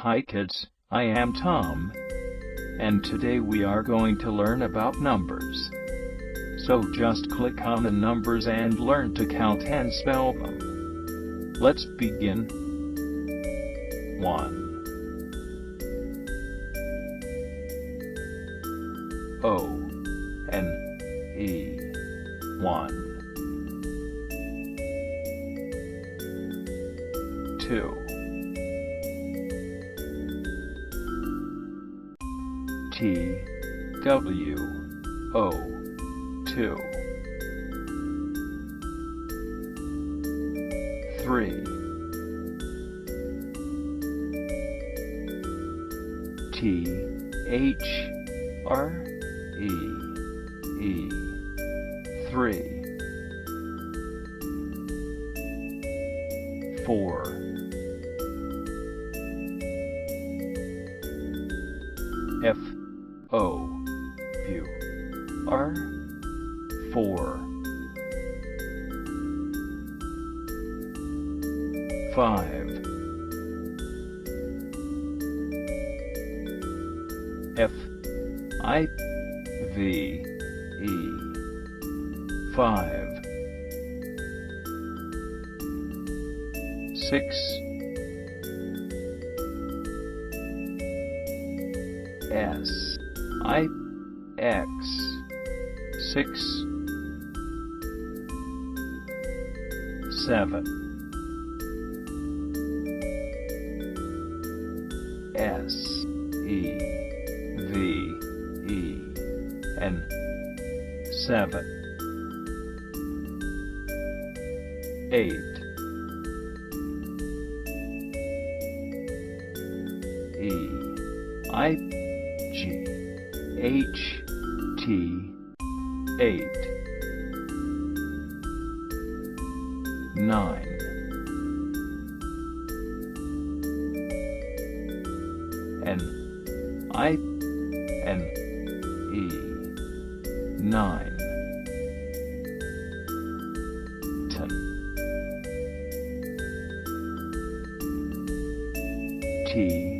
Hi kids, I am Tom. And today we are going to learn about numbers. So just click on the numbers and learn to count and spell them. Let's begin. 1 O N E 1 2 T W O 2 3 T H R E E. 3 4 F O U R 4 5 F I V E 5 6 S I X 6 7 S E V E N 7 8 E I G H T 8 9 N. I. N. E. 9 10 T